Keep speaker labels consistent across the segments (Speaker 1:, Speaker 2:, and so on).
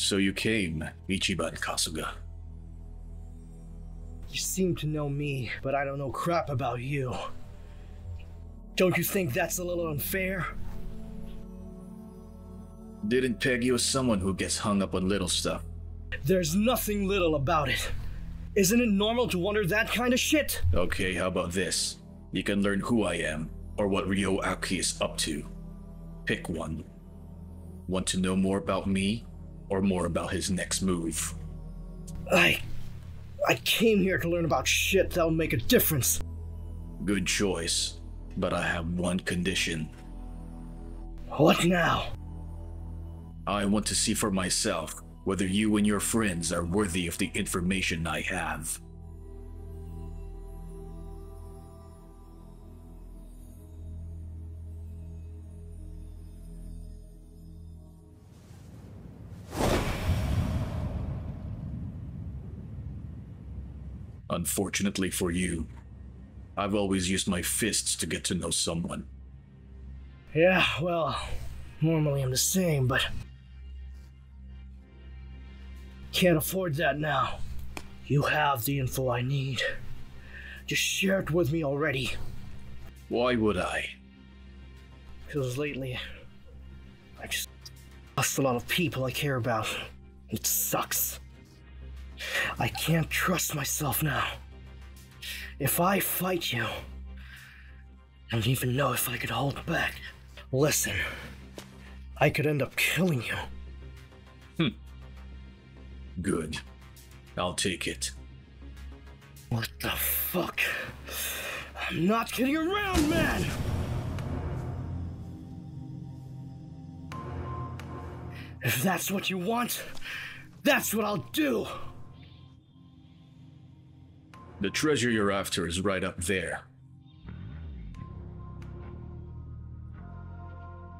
Speaker 1: So you came, Ichiban Kasuga.
Speaker 2: You seem to know me, but I don't know crap about you. Don't you think that's a little unfair?
Speaker 1: Didn't peg you as someone who gets hung up on little stuff.
Speaker 2: There's nothing little about it. Isn't it normal to wonder that kind of shit?
Speaker 1: Okay, how about this? You can learn who I am, or what Ryo Aoki is up to. Pick one. Want to know more about me, or more about his next move?
Speaker 2: I. I came here to learn about shit that'll make a difference.
Speaker 1: Good choice, but I have one condition.
Speaker 2: What now?
Speaker 1: I want to see for myself whether you and your friends are worthy of the information I have. Unfortunately for you, I've always used my fists to get to know someone.
Speaker 2: Yeah, well, normally I'm the same, but. Can't afford that now. You have the info I need. Just share it with me already.
Speaker 1: Why would I?
Speaker 2: Because lately, I just lost a lot of people I care about. It sucks. I can't trust myself now. If I fight you, I don't even know if I could hold back. Listen, I could end up killing you. Hmm.
Speaker 1: Good. I'll take it.
Speaker 2: What the fuck? I'm not kidding around, man! If that's what you want, that's what I'll do!
Speaker 1: The treasure you're after is right up there.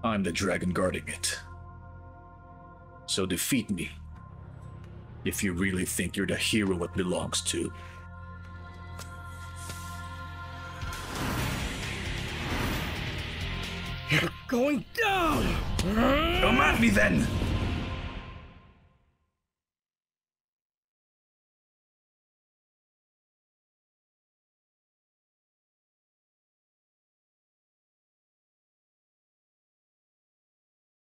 Speaker 1: I'm the dragon guarding it. So defeat me. If you really think you're the hero it belongs to.
Speaker 2: You're going down!
Speaker 1: Come at me then!